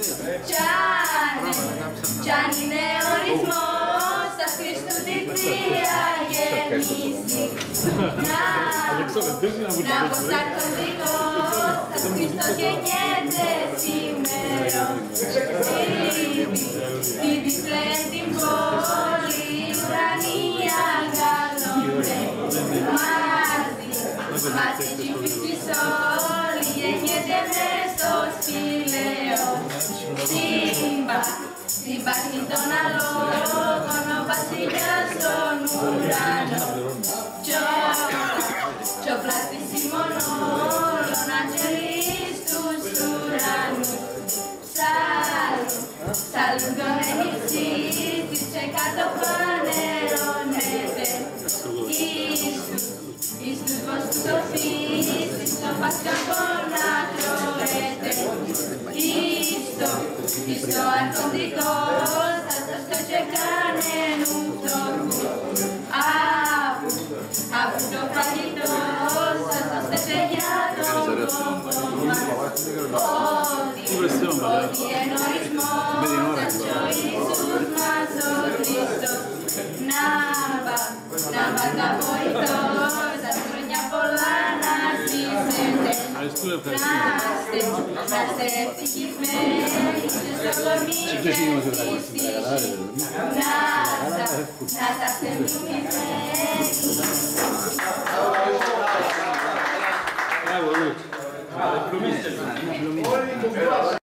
Τζάνε, κι αν είναι ορισμός, θα Χριστού την θεία γεννήσει. Να, να αποστάρτων δικός, θα Χριστό γεννιέται σήμερα. Την Βηθλεέμ την πόλη, ουρανοί αγκαλώνται. Μαζί, μαζί τη πίστης όλη, γεννιέται μες στο σπηλαίο. Σύμπα, σύμπα των αλόγων, ο βασιλιάς στον ουρανό. Κι ο πλάστης ημών όλων, αγγελοί στους ουρανούς. Ψάλλουν, ψάλλουν τον ενισχύτης και κάτω φανερώνεται. Ίσους, εις τους βοσκούς οφήσεις, το πασκαπό να Ιστο, ιστο αρχοντικό, θα το σκάτσε κανένου φτωχού. Άπου, άπου το φαγητό, θα το σκάτσε για τον κόμμα. Ότι, ότι εν ορισμός, θα κι ο Ιησούς μας ο Χριστός. Να βα, να βα τα βοηθός, Bravo, Luci! Bravo, Luci!